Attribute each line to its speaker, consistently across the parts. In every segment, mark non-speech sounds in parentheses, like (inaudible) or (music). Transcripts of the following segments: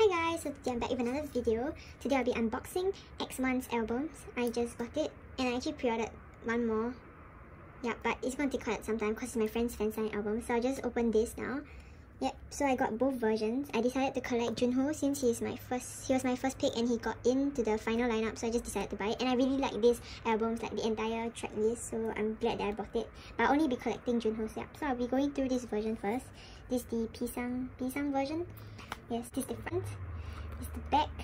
Speaker 1: Hi guys, so today I'm back with another video. Today I'll be unboxing X1's albums. I just got it and I actually pre-ordered one more. Yeah, but it's going to take quite some time because it's my friend's fan sign album. So I'll just open this now. Yep, so I got both versions. I decided to collect Junho since he's my first he was my first pick and he got into the final lineup, so I just decided to buy it. And I really like this albums, like the entire track list, so I'm glad that I bought it. But I'll only be collecting Junho's yep. So I'll be going through this version first. This is the Bisang Bisang version. Yes, this is the front. This is the back.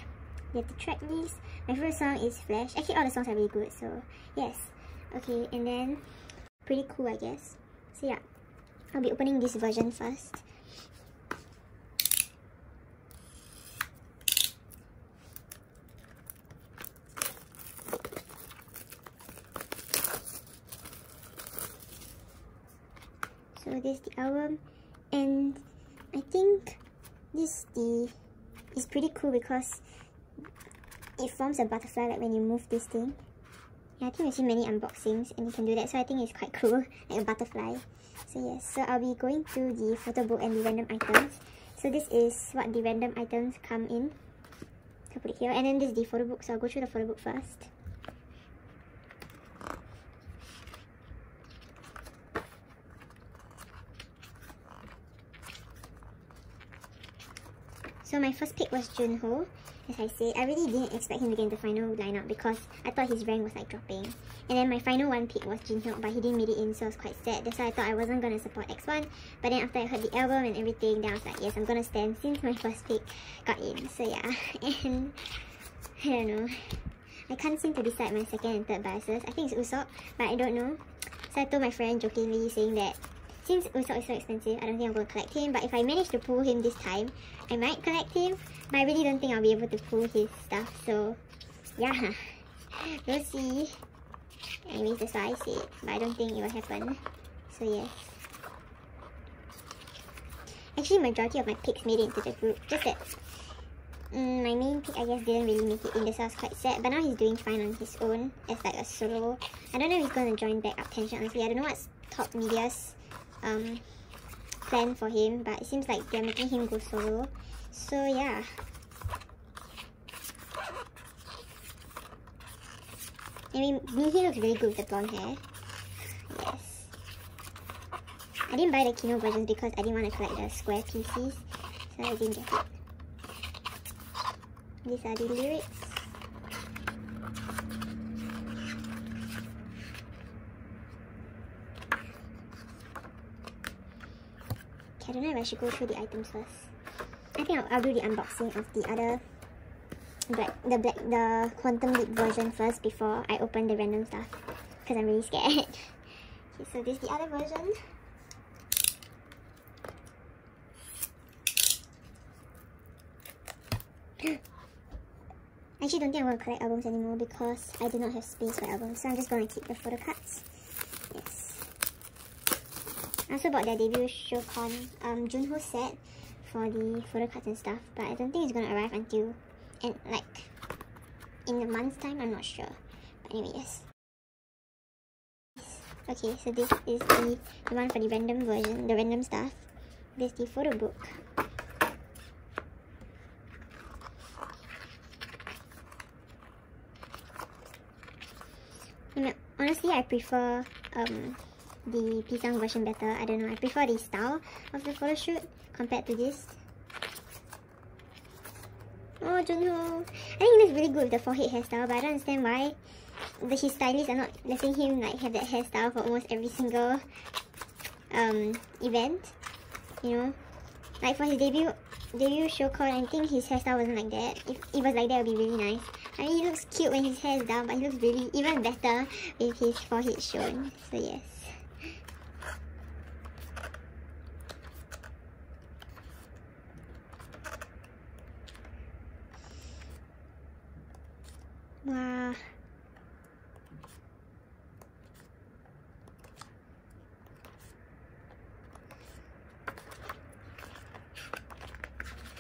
Speaker 1: We have the track list. My favorite song is Flash. Actually, all the songs are really good, so yes. Okay, and then pretty cool, I guess. So yeah, I'll be opening this version first. This is the album, and I think this the is pretty cool because it forms a butterfly like when you move this thing. Yeah, I think I've seen many unboxings and you can do that, so I think it's quite cool, (laughs) like a butterfly. So yes, so I'll be going through the photo book and the random items. So this is what the random items come in. I'll put it here, and then this is the photo book, so I'll go through the photo book first. So my first pick was Junho. As I said, I really didn't expect him to get into the final lineup because I thought his rank was like dropping. And then my final one pick was Jinhyuk, but he didn't make it in, so I was quite sad. That's why I thought I wasn't gonna support X1. But then after I heard the album and everything, then I was like, yes, I'm gonna stand since my (laughs) first pick got in. So yeah, (laughs) and I don't know. I can't seem to decide my second and third biases. I think it's Wooseok, but I don't know. So I told my friend jokingly saying that since Wooseok is so expensive, I don't think I'm going to collect him. But if I manage to pull him this time, I might collect him. But I really don't think I'll be able to pull his stuff. So, yeah. (laughs) We'll see. Anyways, that's why I. But I don't think it will happen. So, yes. Actually, majority of my picks made it into the group. Just that mm, my main pick, I guess, didn't really make it in. So I was quite sad. But now he's doing fine on his own as like a solo. I don't know if he's going to join back UP10TION, honestly. I don't know what's TOP Media's um, plan for him, but it seems like they're making him go solo. So yeah. I mean, he looks really good with the blonde hair. Yes. I didn't buy the Kino versions because I didn't want to collect the square pieces, so I didn't get it. These are the lyrics. Okay, I don't know if I should go through the items first. I think I'll, I'll do the unboxing of the other black, the black, the quantum leap version first before I open the random stuff because I'm really scared. (laughs) okay, so this is the other version. I (gasps) actually don't think I'm going to collect albums anymore because I do not have space for albums. So I'm just going to keep the photo cards. I also bought their debut Showcon um, Junho set for the photo cards and stuff. But I don't think it's to arrive until, and like, in a month's time. I'm not sure. But anyway, yes. Okay, so this is the, the one for the random version, the random stuff. This is the photo book. honestly, I prefer um, the Bisang version better. I don't know. I prefer the style of the photo shoot compared to this. Oh, Junho. I think he looks really good with the forehead hairstyle, but I don't understand why the, his stylists are not letting him like have that hairstyle for almost every single um event. You know? Like for his debut debut show called, I think his hairstyle wasn't like that. If it was like that, it would be really nice. I mean, he looks cute when his hair is down, but he looks really even better with his forehead shown. So yes.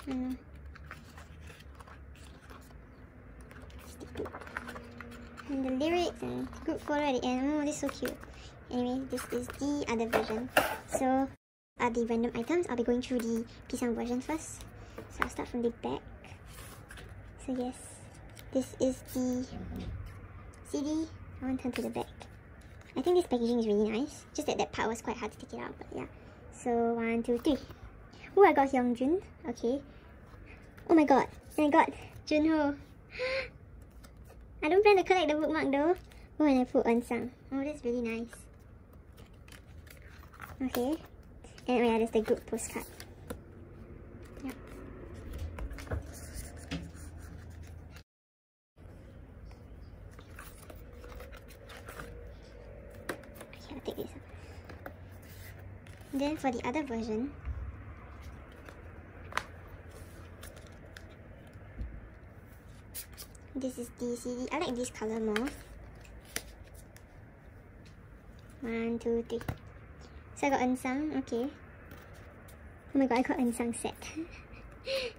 Speaker 1: Mm. And the lyrics and group photo at the end. Oh, this is so cute. Anyway, this is the other version. So, are the random items. I'll be going through the Bisang version first. So, I'll start from the back. So yes, this is the CD. I want to turn to the back. I think this packaging is really nice. Just that that part was quite hard to take it out, but yeah. So one, two, three. Oh, I got Hyungjun. Okay. Oh my god, I got Junho. I don't plan to collect the bookmark though. Oh, and I put Eunsang. Oh, that's really nice. Okay. And oh yeah, there's the group postcard. Yep. Okay, I'll take this Then for the other version, this is the CD. I like this color more. One, two, three. So I got Eunsang, okay. Oh my god, I got Eunsang set. (laughs)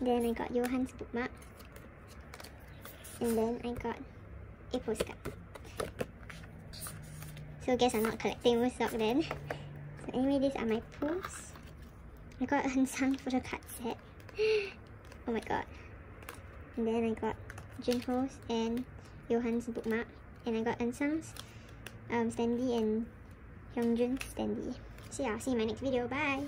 Speaker 1: then I got Yohan's bookmark. And then I got a postcard. So I guess I'm not collecting Wooseok then. So anyway, these are my pools. I got Eunsang for the card set. (gasps) oh my god. And then I got Junho's and Yohan's bookmark. And I got Eunsang's um, Standee and Hyungjun. So yeah, I'll see you in my next video. Bye!